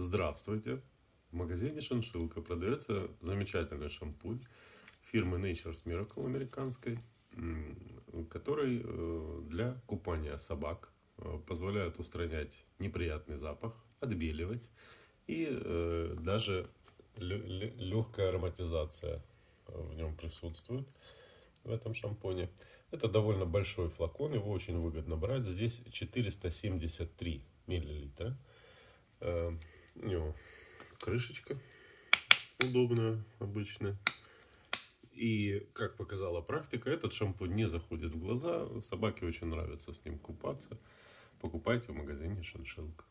Здравствуйте! В магазине Шиншилка продается замечательный шампунь фирмы Nature's Miracle американской, который э, для купания собак э, позволяет устранять неприятный запах, отбеливать и э, даже легкая ароматизация в нем присутствует в этом шампуне. Это довольно большой флакон, его очень выгодно брать. Здесь 473 миллилитра. У него крышечка удобная, обычная. И, как показала практика, этот шампунь не заходит в глаза. Собаке очень нравится с ним купаться. Покупайте в магазине Шиншилка.